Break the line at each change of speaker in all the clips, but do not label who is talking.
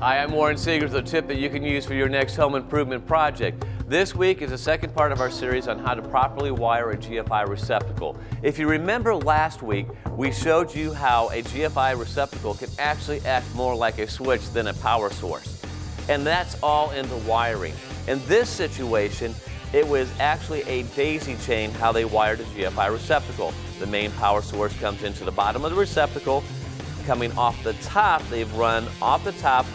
Hi, I'm Warren Seegers with a tip that you can use for your next home improvement project. This week is the second part of our series on how to properly wire a GFI receptacle. If you remember last week, we showed you how a GFI receptacle can actually act more like a switch than a power source. And that's all in the wiring. In this situation, it was actually a daisy chain how they wired a GFI receptacle. The main power source comes into the bottom of the receptacle. Coming off the top, they've run off the top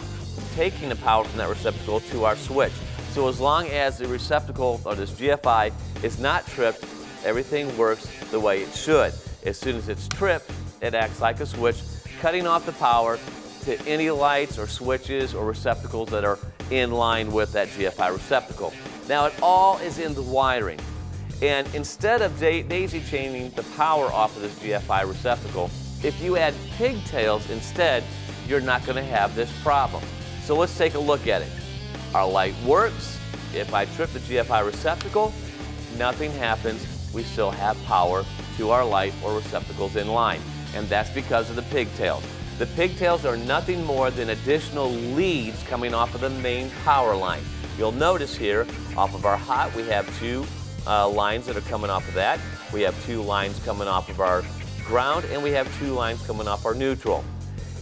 taking the power from that receptacle to our switch. So as long as the receptacle or this GFI is not tripped, everything works the way it should. As soon as it's tripped, it acts like a switch, cutting off the power to any lights or switches or receptacles that are in line with that GFI receptacle. Now it all is in the wiring. And instead of da daisy chaining the power off of this GFI receptacle, if you add pigtails instead, you're not going to have this problem. So let's take a look at it. Our light works. If I trip the GFI receptacle, nothing happens. We still have power to our light or receptacles in line. And that's because of the pigtails. The pigtails are nothing more than additional leads coming off of the main power line. You'll notice here, off of our hot, we have two uh, lines that are coming off of that. We have two lines coming off of our ground, and we have two lines coming off our neutral.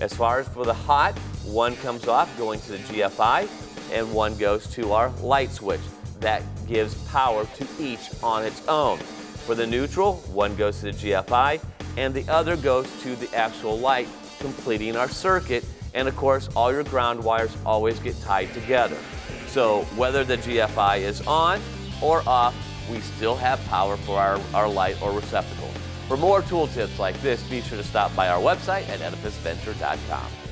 As far as for the hot, one comes off going to the GFI and one goes to our light switch. That gives power to each on its own. For the neutral, one goes to the GFI and the other goes to the actual light, completing our circuit. And of course, all your ground wires always get tied together. So whether the GFI is on or off, we still have power for our, our light or receptacle. For more tool tips like this, be sure to stop by our website at edificeventure.com.